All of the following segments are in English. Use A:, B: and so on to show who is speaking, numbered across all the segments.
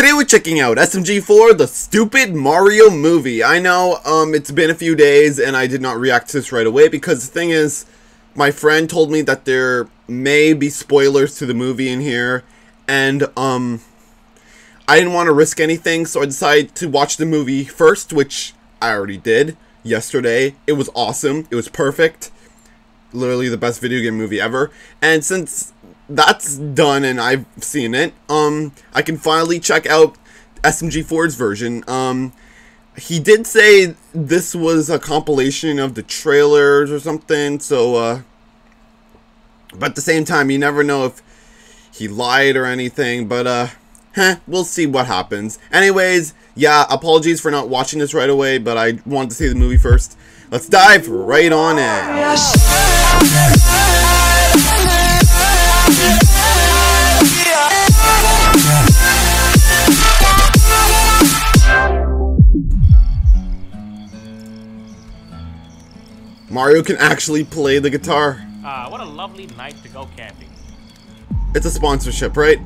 A: Today we're checking out SMG4, the stupid Mario movie. I know, um, it's been a few days and I did not react to this right away because the thing is, my friend told me that there may be spoilers to the movie in here and, um, I didn't want to risk anything so I decided to watch the movie first, which I already did yesterday. It was awesome. It was perfect. Literally the best video game movie ever. And since that's done and I've seen it, um, I can finally check out SMG4's version. Um, he did say this was a compilation of the trailers or something, so, uh, but at the same time, you never know if he lied or anything, but, uh, heh, we'll see what happens. Anyways, yeah, apologies for not watching this right away, but I wanted to see the movie first. Let's dive right on in. Mario can actually play the guitar.
B: Ah, what a lovely night to go camping.
A: It's a sponsorship, right?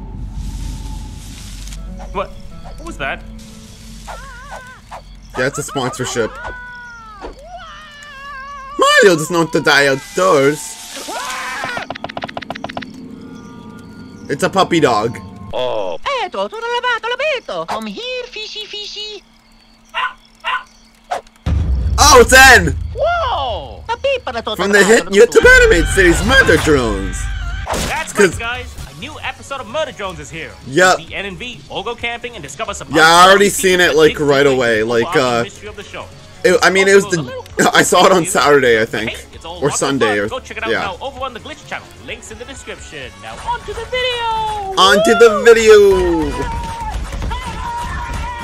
B: What? What was that?
A: Yeah, it's a sponsorship. Mario doesn't want to die outdoors. It's a puppy dog.
C: Oh,
D: Eto, tutto lavato, l'abito. Come here, fishy, fishy.
A: Oh, it's N!
B: Whoa!
D: La pippa tutto
A: From the hit YouTube animated series Murder Drones.
B: That's
A: 'cause-
B: right, guys. A new episode of Murder Drones is here.
A: Yep.
B: The NNV, all go camping and discover some.
A: Yeah, I already seen it, like, right away, like, uh,
B: mystery of the show.
A: It, I mean, it was the. I saw it on Saturday, I think.
B: Hey, it's all
A: Or Sunday,
B: fun.
A: or.
B: Go check it out
A: Yeah.
B: now over on the Glitch channel. Links in the description. Now on to the video.
A: Onto the video!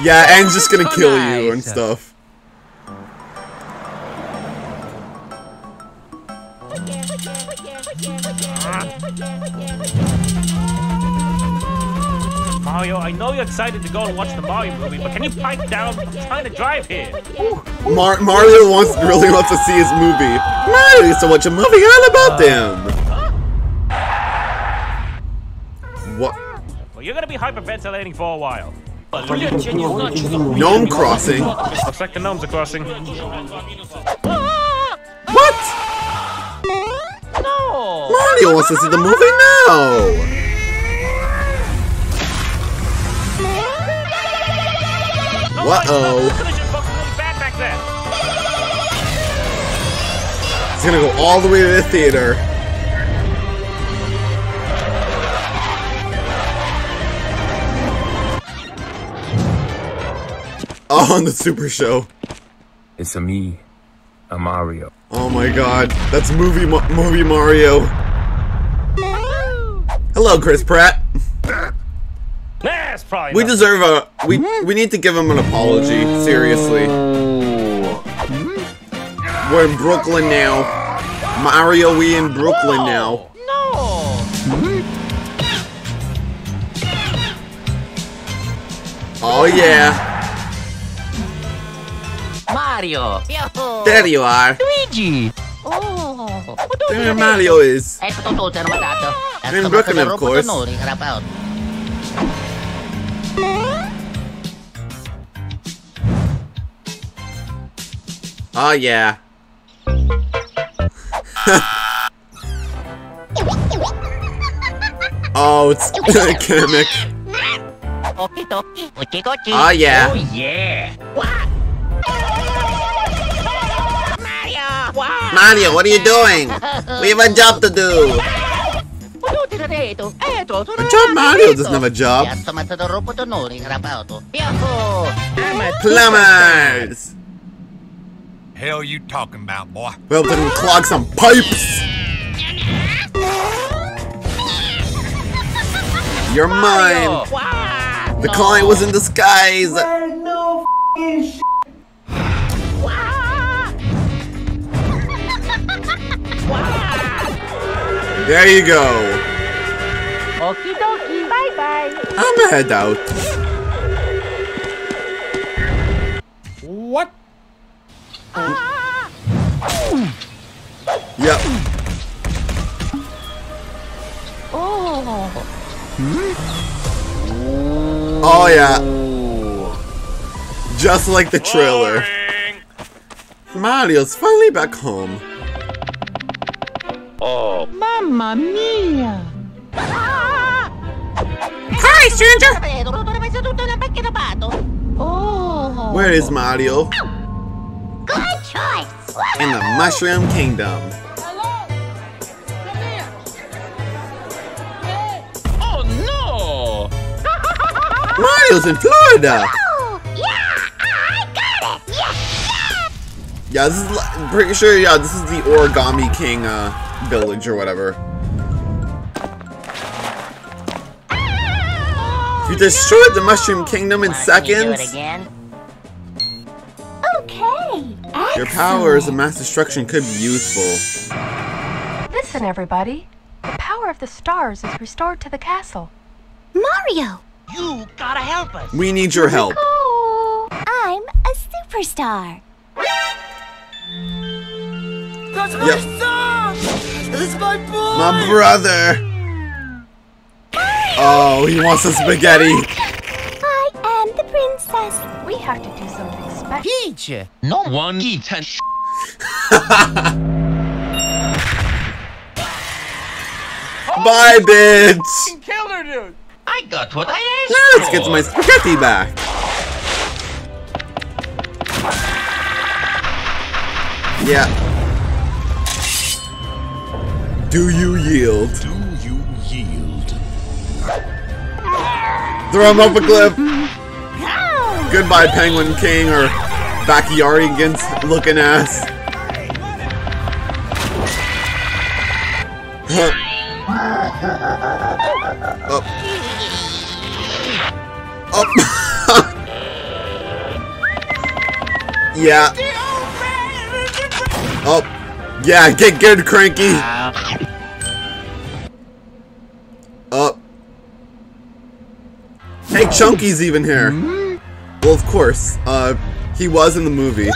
A: Yeah, N's just gonna kill you and stuff.
B: Mario, I know you're excited to go and watch the Mario movie, but can you pipe down? I'm trying to drive here.
A: Mar Mario wants really wants to see his movie. Mario used to watch a movie all about uh. them. What?
B: Well, you're gonna be hyperventilating for a while.
A: Gnome Crossing?
B: Looks like the gnomes are crossing.
A: What?
D: No.
A: Mario wants to see the movie now. Oh, Uh-oh.
B: Collision folks are really bad back then.
A: He's gonna go all the way to the theater. Oh, on the Super Show.
C: it's a me, a Mario.
A: Oh my god, that's movie Ma- movie Mario. Hello, Chris Pratt.
B: That's probably
A: We
B: not-
A: deserve a we hmm? we need to give him an apology. Seriously, hmm? we're in Brooklyn now. Mario, we in Brooklyn now.
D: No. Hmm?
A: Oh yeah,
D: Mario. Yo.
A: there you are.
D: Luigi. Oh.
A: There Mario is.
D: Ecco tutto era.
A: In Brooklyn, of course. Oh yeah. oh, it's Kamek.
D: Okie dokie. Okie dokie.
A: Oh yeah.
D: Oh yeah. Mario,
A: what are you doing? We have a job to do.
D: Ano tirareto? Eto,
A: Good job, Mario doesn't have a job.
D: Piazza Matador Potonori, rapato. Yahoo! I'm a
A: Plumbers.
E: Hell you talking about, boy?
A: Well, then clog some pipes. You're mine. The client was in disguise.
D: Wow! wow!
A: There you go.
D: Okie dokie, bye bye.
A: I'm gonna head out.
B: What?
A: Yep.
D: Oh.
A: Oh yeah. Just like the trailer.
B: Boring.
A: Mario's finally back home.
C: Oh,
F: Mamma mia!
A: Hi, stranger!
D: Vedo, tutto messo tutto nel pacchetto pato.
F: Oh!
A: Where is Mario?
D: Good choice.
A: In the Mushroom Kingdom.
C: oh no!
A: Mario's in Florida!
D: Oh, yeah, I got it. Yeah,
A: Yeah, this is, li- pretty sure, yeah, this is the Origami King, uh, village or whatever. Destroyed the Mushroom Kingdom in
D: Want me to do it
A: seconds?
D: again?
G: Okay.
A: Your powers of mass destruction could be useful.
H: Listen, everybody. The power of the stars is restored to the castle.
G: Mario,
B: You gotta help us.
A: We need your help.
G: oh, I'm a superstar.
A: Yep. My brother! Oh, he wants the spaghetti.
G: I am the princess.
H: We have to do something special.
D: Peach. No one eats and
A: Bye, bitch!
B: Killed her, dude.
D: I got what I asked
A: Now let's get my spaghetti back. Yeah. Do you yield?
E: Do you yield?
A: Throw him off a cliff. Goodbye, Penguin King or Backyardigans looking ass. Up. Up. yeah. Up. Yeah, get good, Cranky. Chunky's even here. Well, of course. Uh, he was in the movie.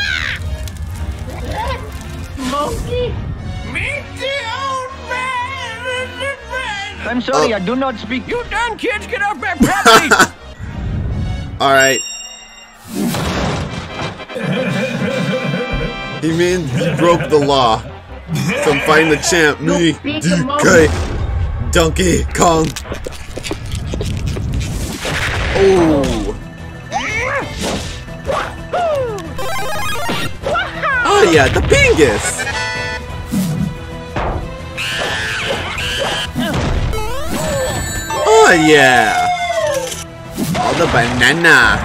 D: I'm sorry,
A: Oh.
D: I do not speak.
B: You damn kids, get off my property.
A: Alright. He means he broke the law. So I'm fighting the champ, me, DK, Donkey Kong. Oh. Oh yeah, the Bingus. Oh yeah. Oh, the banana.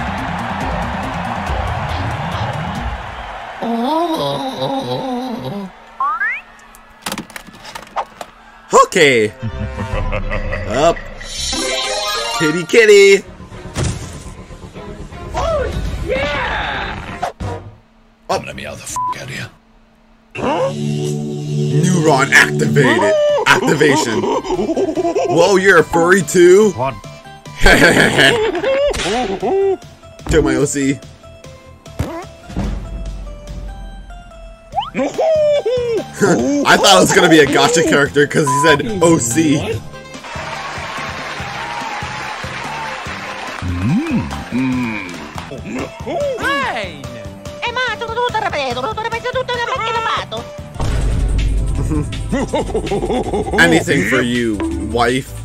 A: Okay. Up. Kitty kitty.
E: Let me out the f out of here.
A: Neuron activated. Activation. Whoa, you're a furry too?
B: What?
A: Took my OC. I thought it was gonna be a gotcha character because he said OC.
B: Fine.
D: Eh, ma
A: Anything for you, wife.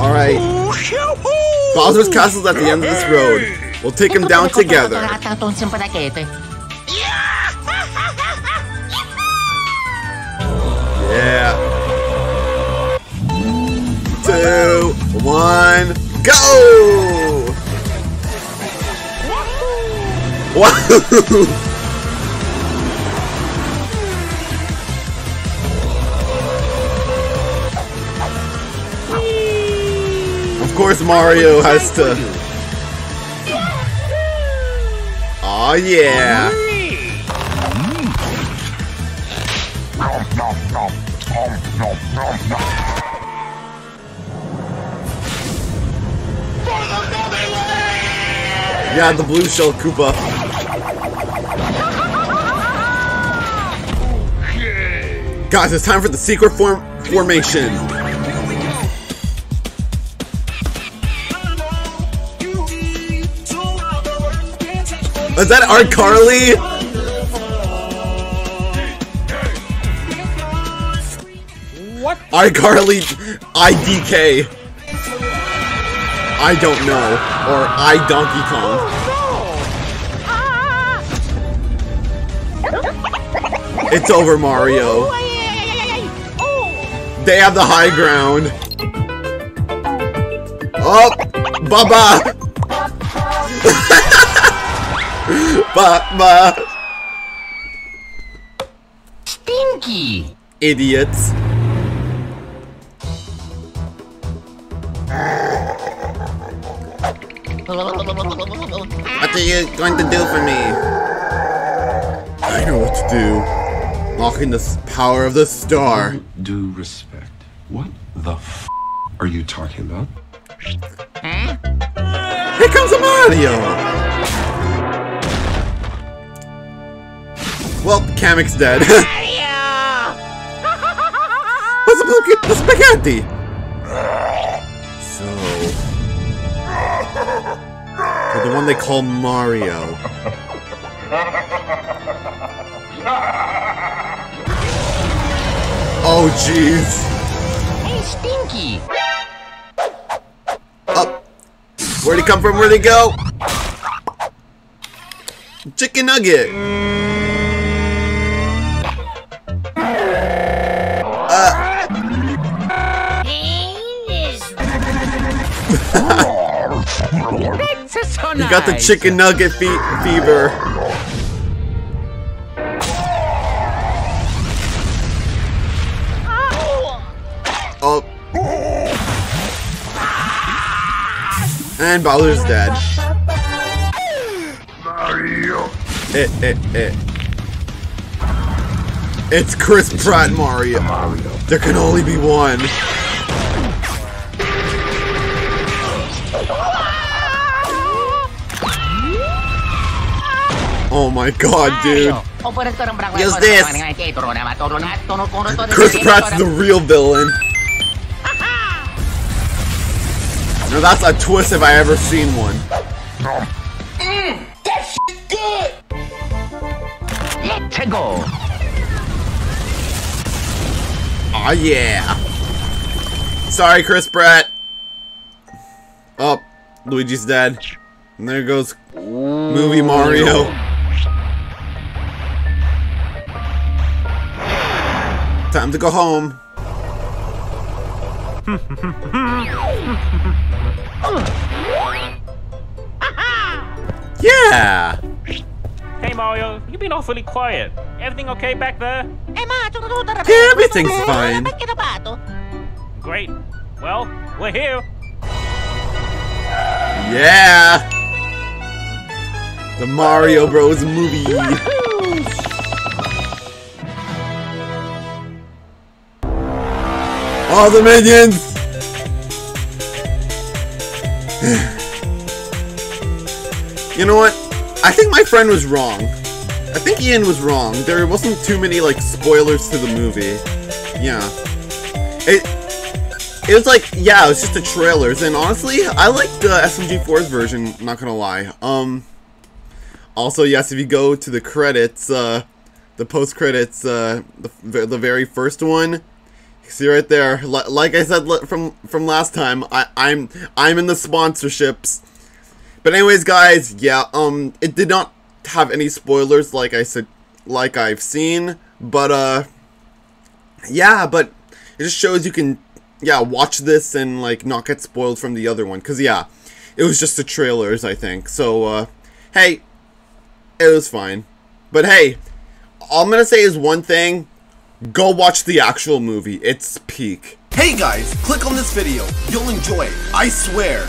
A: Alright. Bowser's Castle's at the end of this road. We'll take him down together. Yeah. Two, one, go! Wow! Of course Mario has to... Aw yeah! Yeah, the blue shell Koopa. Guys, it's time for the secret form formation. Is that Art Carly?
B: What?
A: Art Carly IDK. I don't know. Or I Donkey Kong. It's over, Mario. They have the high ground. Oh, Baba. Baba.
D: Stinky!
A: Idiots. What are you going to do for me? I know what to do. Locking the power of the star.
I: Due respect. What the f are you talking about?
A: Here comes a Mario! Well, Kamek's dead. What's the, spag- the spaghetti? For the one they call Mario. Oh, jeez.
D: Hey, Stinky!
A: Up. Where'd he come from? Where'd he go? Chicken nugget. You got the chicken nugget fe fever. Oh. And Bowser's dead. Eh, eh, eh. It's Chris Pratt Mario. There can only be one. Oh my god, dude. Use this. Chris Pratt's the real villain. Now that's a twist if I ever seen one. That's good.
D: Let's go!
A: Aw yeah. Sorry, Chris Pratt. Oh, Luigi's dead. And there goes movie Mario. Time to go home. yeah.
B: Hey Mario, you've been awfully quiet. Everything okay back there?
A: Yeah, everything's fine.
B: Great. Well, we're here.
A: Yeah. The Mario Bros. movie. All the minions. you know what? I think my friend was wrong. I think Ian was wrong. There wasn't too many like spoilers to the movie. Yeah. It it was like, yeah, it was just the trailers, and honestly, I like the SMG4's version, not gonna lie. Um, also, yes, if you go to the credits, uh, the post-credits, uh, the, the very first one, see right there, li like I said from from last time, I, I'm I'm in the sponsorships. But anyways, guys, yeah, um, it did not have any spoilers, like I said, like I've seen, but, uh, yeah, but it just shows you can yeah, watch this and like not get spoiled from the other one. Cause yeah, it was just the trailers, I think. So uh hey, it was fine. But hey, all I'm gonna say is one thing. Go watch the actual movie. It's peak.
J: Hey guys, click on this video. You'll enjoy it. I swear.